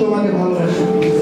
তোমাকে ভালোবাসি